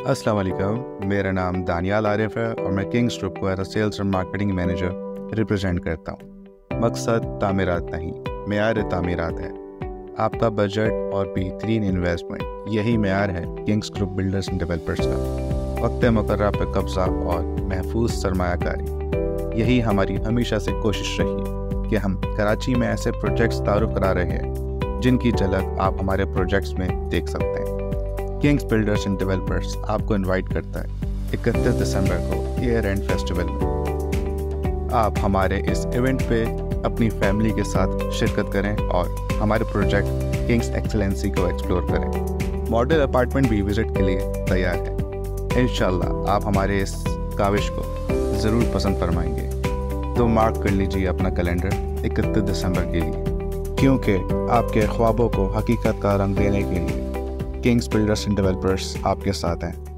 अस्सलाम वालेकुम मेरा नाम दानियाल आरिफ है और मैं किंग्स ग्रुप को एज सेल्स और मार्केटिंग मैनेजर रिप्रेजेंट करता हूँ। मकसद तामीरात नहीं, मैार तामीरात है। आपका बजट और बेहतरीन इन्वेस्टमेंट यही मैार है Kings group builders and developers का। वक्त मकर्रा पर कब्ज़ा और महफूज सरमाकारी यही हमारी हमेशा से कोशिश रही कि हम कराची में ऐसे प्रोजेक्ट्स तारुफ करा रहे हैं जिनकी झलक आप हमारे प्रोजेक्ट्स में देख सकते हैं। किंग्स बिल्डर्स एंड डेवलपर्स आपको इनवाइट करता है इकतीस दिसंबर को ईयर एंड फेस्टिवल में। आप हमारे इस इवेंट पे अपनी फैमिली के साथ शिरकत करें और हमारे प्रोजेक्ट किंग्स एक्सलेंसी को एक्सप्लोर करें। मॉडल अपार्टमेंट भी विज़िट के लिए तैयार है। इन आप हमारे इस काविश को ज़रूर पसंद फरमाएँगे। तो मार्क कर लीजिए अपना कैलेंडर इकतीस दिसंबर के लिए, क्योंकि आपके ख्वाबों को हकीकत का रंग देने के लिए किंग्स बिल्डर्स एंड डेवलपर्स आपके साथ हैं।